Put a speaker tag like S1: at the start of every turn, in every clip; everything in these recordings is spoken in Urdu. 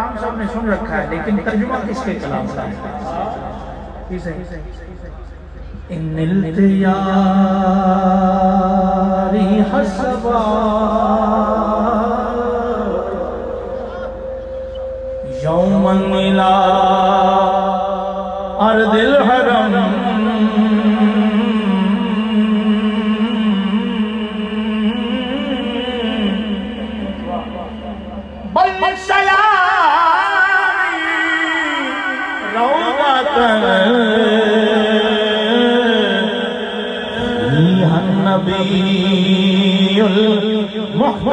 S1: کلام سب نے سن رکھا ہے، لیکن ترجمہ کس کے کلام کا ہے؟ ان التیاری حسبا۔ یومن ملا ارض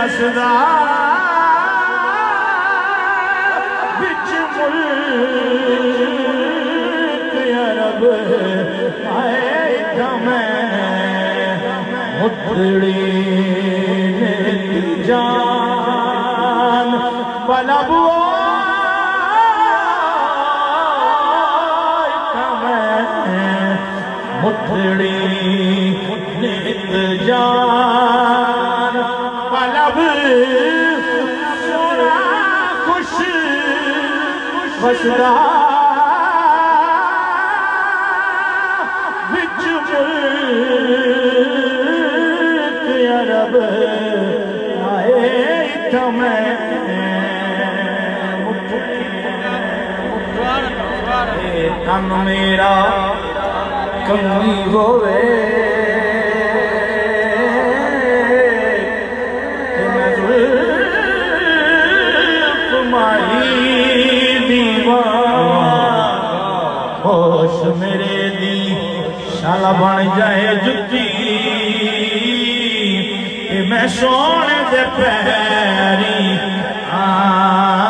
S1: بسدا بچ ملک عرب آئے دمیں متڑی نیت جان بلب متڑی نیت جان بسدا بچ ملک عرب آئے تمہیں کن میرا کمی سالا بن جائے جتی میں سونے دے پیری آ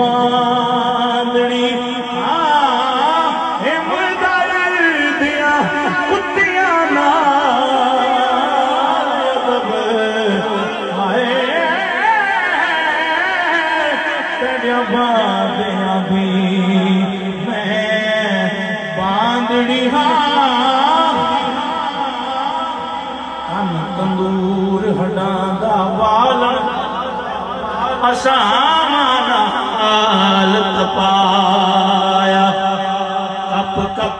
S1: Bye.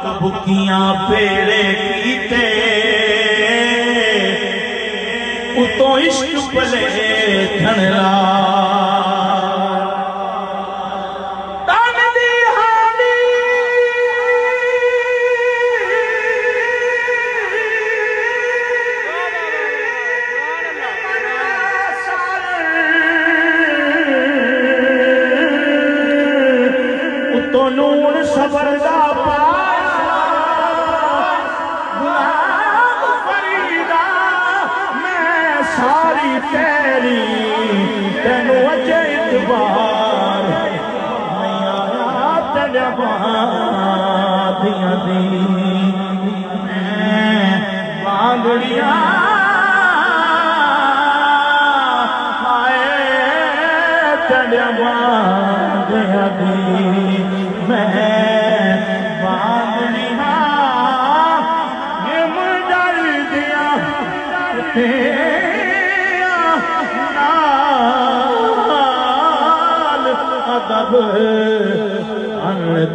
S1: بکیاں پیڑے کیتے۔ اتوں عشق پلے دھنرا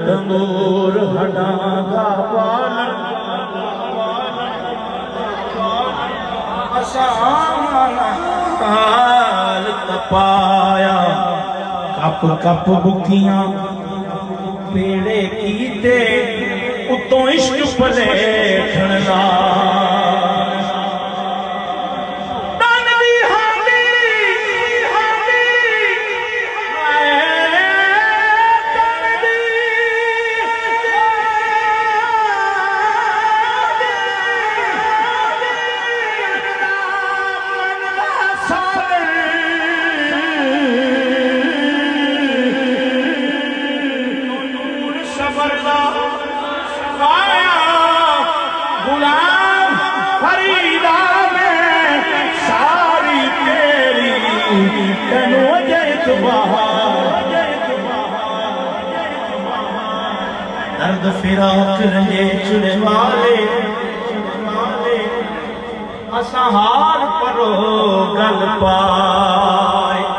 S1: تنور ہڈا گا پالن آسان تپایا کپ کپ بکیاں پیڑے کیتے اتوں عشق پلے کھڑنا مار پرو گل پائے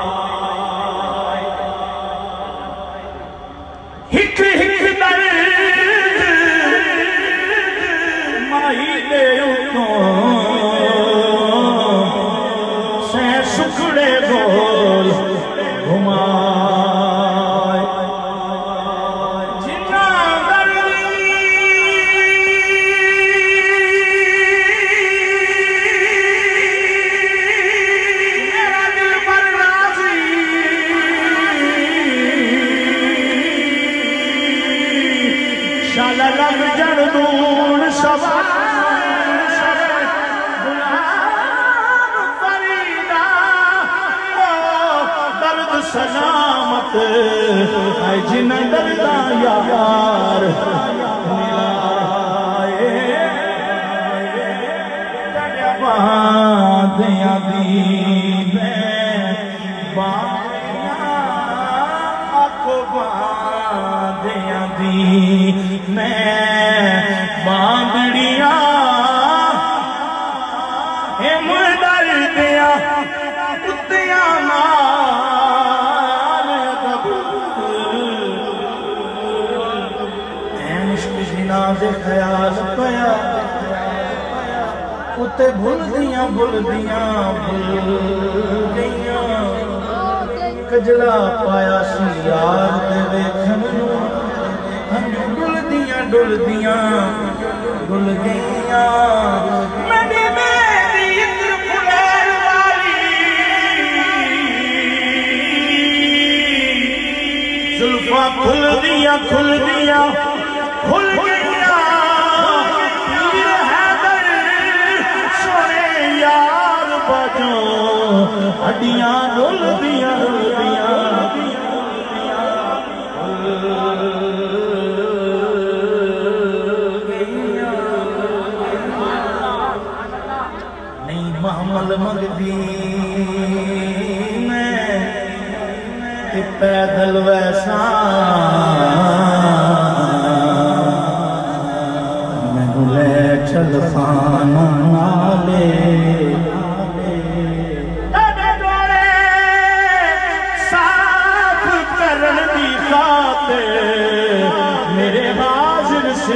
S1: جن دردا یار باندیاں دی میں باندیاں آکھو باندیاں اتے بھول دیاں بھول دیاں بھول دیاں کجلا پایا سی یار دے دیکھن ہم ڈل دیاں ڈل دیاں ڈل گئیاں میری میری اتر پھلیر ہڈیاں رول دیا رول دیا نہیں محمل مگدی میں پیدل ویسا میں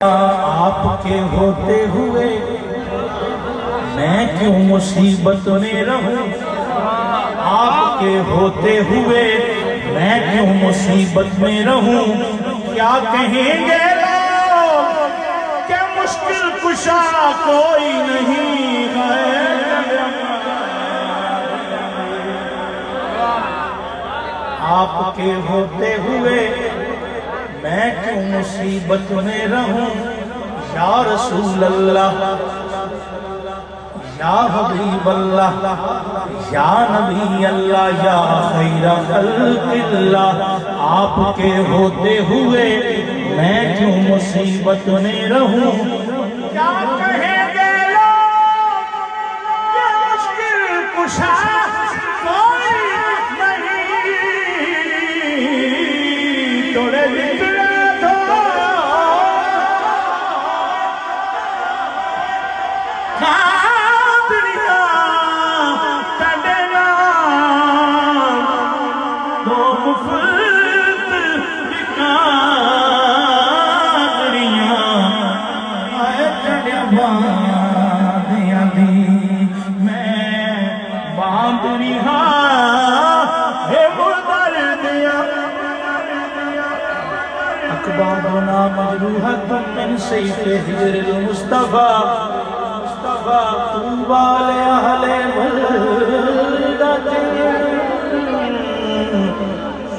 S1: آپ کے ہوتے ہوئے میں کیوں مصیبت میں رہوں؟ آپ کے ہوتے ہوئے میں کیوں مصیبت میں رہوں؟ کیا کہیں گے کہ مشکل کشا کوئی نہیں ہے؟ آپ کے ہوتے ہوئے میں کیوں مصیبت میں رہوں؟ یا رسول اللہ، یا حبیب اللہ، یا نبی اللہ، یا خیر خلق اللہ، آپ کے ہوتے ہوئے میں کیوں مصیبت میں رہوں؟ کیا أكبادنا مجروحة من سيف هجر المصطفى مصطفى طوبى لأهل بلدة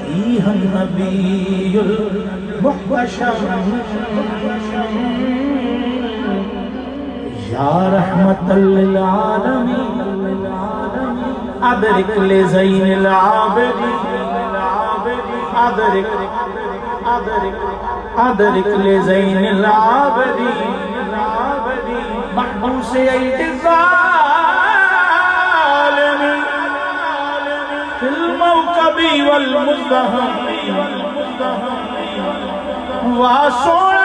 S1: فيها النبي المحتشم. يا رحمة للعالمين أدرك لزين العابدين أدرك أدرك أدرك لزين العابدين. محبوس أيدي الظالمين في الموكب والمزدهم واسونا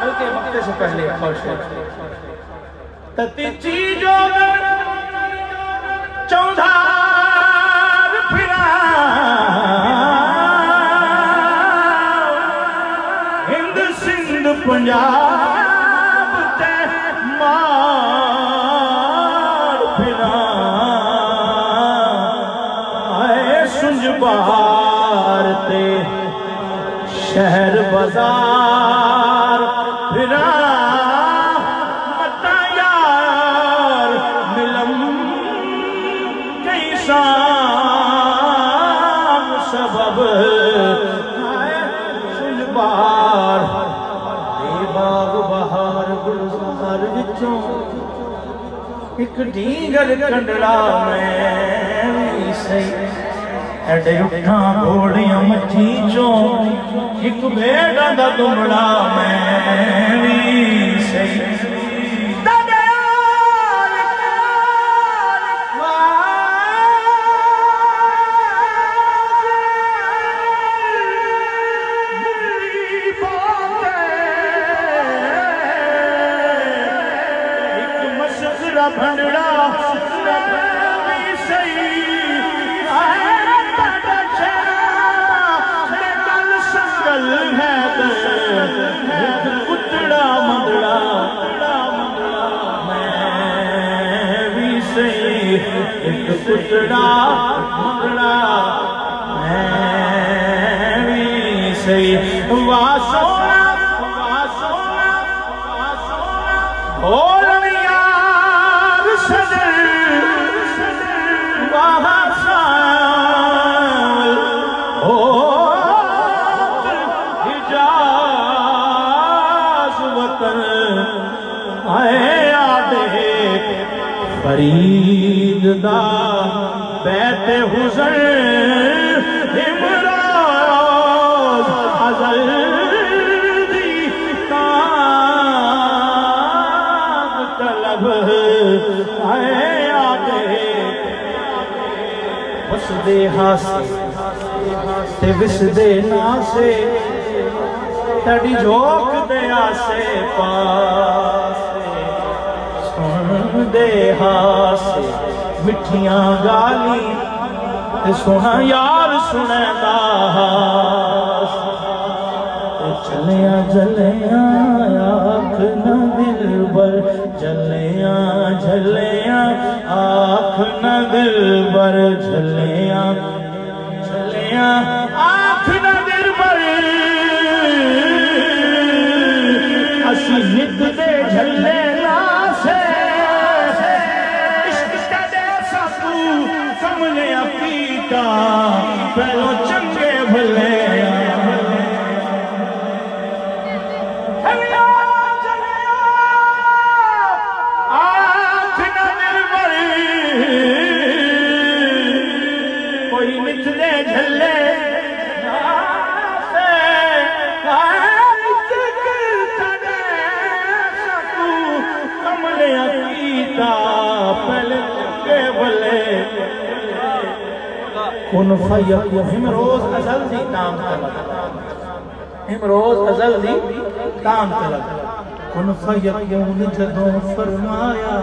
S1: بلکہ وقت سے پہلے خوش پنجاب تے مار پھرا اے سنج بہار تے شہر بازار، پھرا متا یار ملم کئی سام ਸੰਸਾਰ ਵਿੱਚੋਂ ਇੱਕ ਢੀਂਗਰ ਕੰਡਲਾ ਮੈਂ ਵੀ ਸਹੀ। ਐਡੇ ਉੱਠਾਂ ਘੋੜੀਆਂ ਮੱਛੀ ਚੋਂ ਇੱਕ ਬੇੜਾ ਦਾ ਦੁਮੜਾ ਮੈਂ ਵੀ ਸਹੀ। ایک کتڑا مندڑا فرید دا بیت حسن امراض ازل دی طلب آئے آدھے بس دے ہاسے تے وس دے ناسے تڑی جھوک دے آسے پاسے سن دے ہاسے مٹھیاں گالی تے سونا یار سنے دا چلیاں جلیاں آنکھ نہ دل بر چلیاں جلیاں آنکھ نہ دل بر چلیاں چلیاں اپیتا پہلے چنگے بھلے کن فیق ہمروز ازل دی تام طلب ہمروز ازل دی تام طلب کن فیقون جدوں فرمایا۔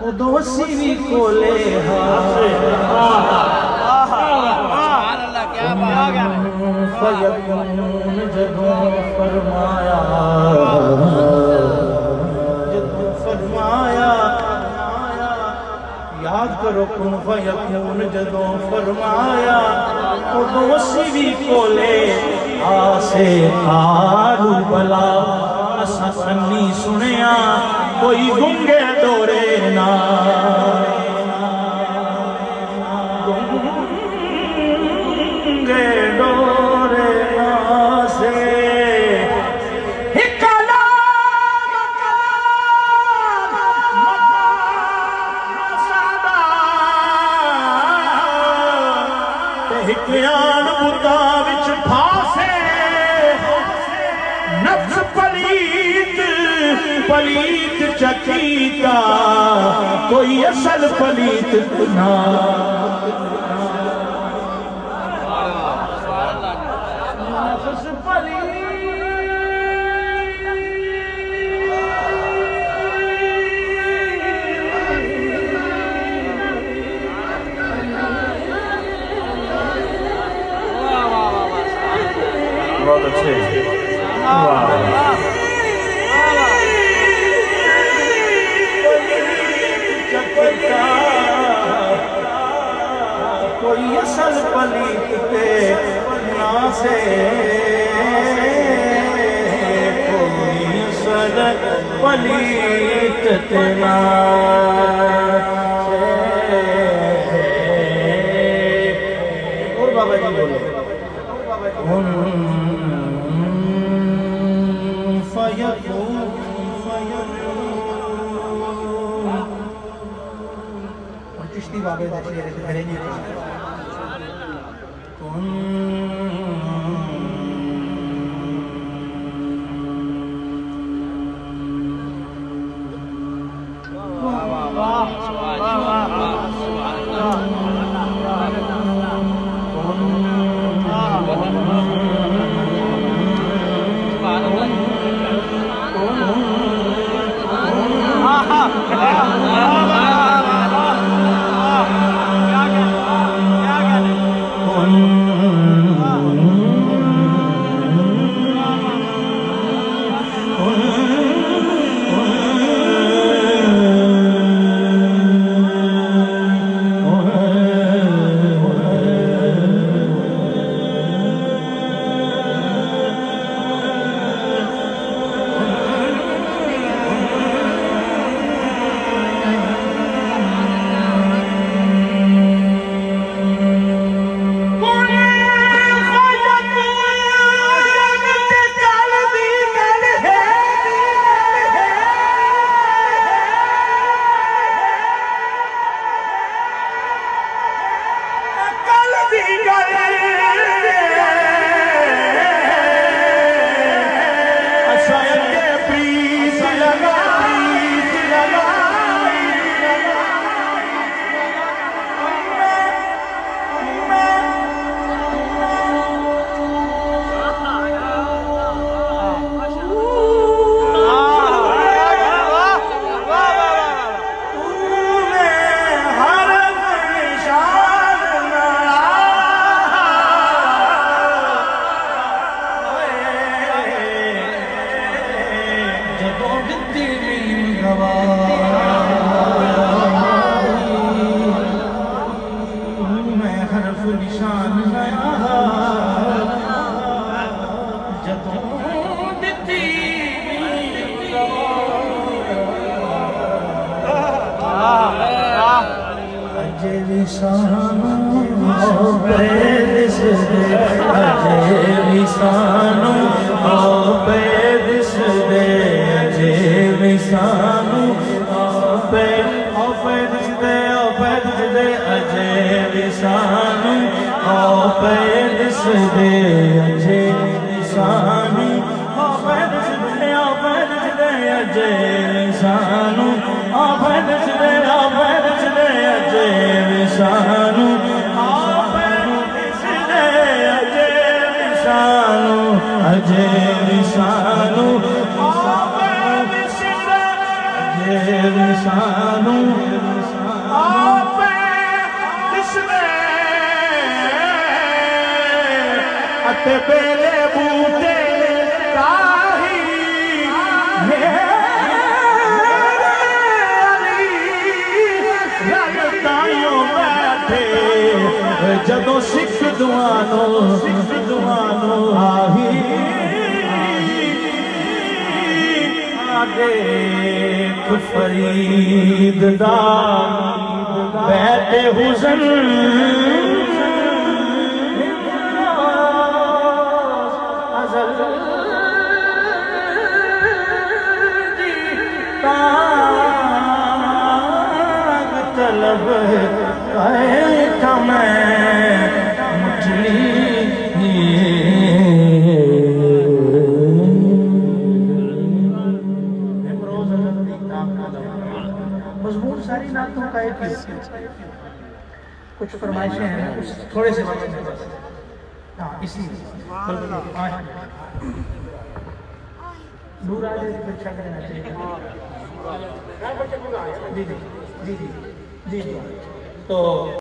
S1: ادو سیوی کو لے فیقون جدوں فرمایا۔ یاد کرو کن فیقون جدوں فرمایا ادو سیوی کو لے آسے کارو بلا اسا سنی سنیا کوئی گنگے دورے نہ۔ پلیت چکیتا کوئی اصل پلیت چشتی بابے دا شیر کون جدو سکھ دوانو سکھ دوانو آہی آگے فرید دا بیت حسن طلب چھک دینا چاہیے۔ جی جی جی۔ جی جی۔ تو